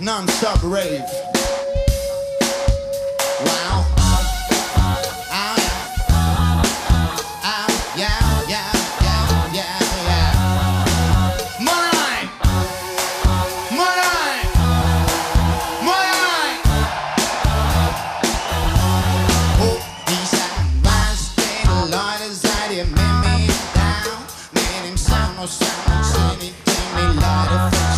non-stop rave. Wow. Down, made him sound no sound, anything they lied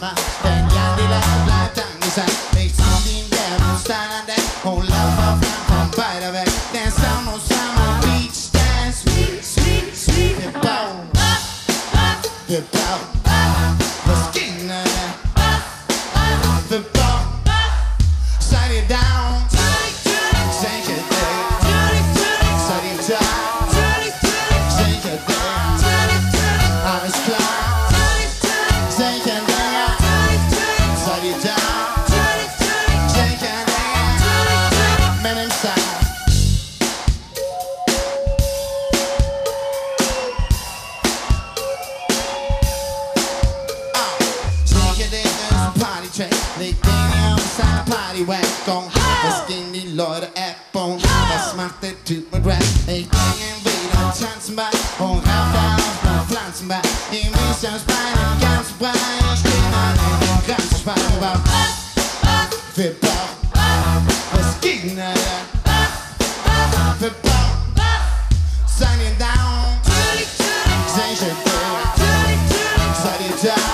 mamma Svegliati la platanza Liksom din djävul stannar där Hon lappar fram från Bajravec Nästan hos samma beach dance, Sweet, sweet, sweet. The bow The bow The skinner The it down. Shake it down Shut it down Shake it down Alles klar it down track. They gang outside party whack on. Skinny lord app on. A smart that to my rap. They gang and wait on chance back. On half hours, my plans back. In me, sounds by the guns by. Stay down. Down.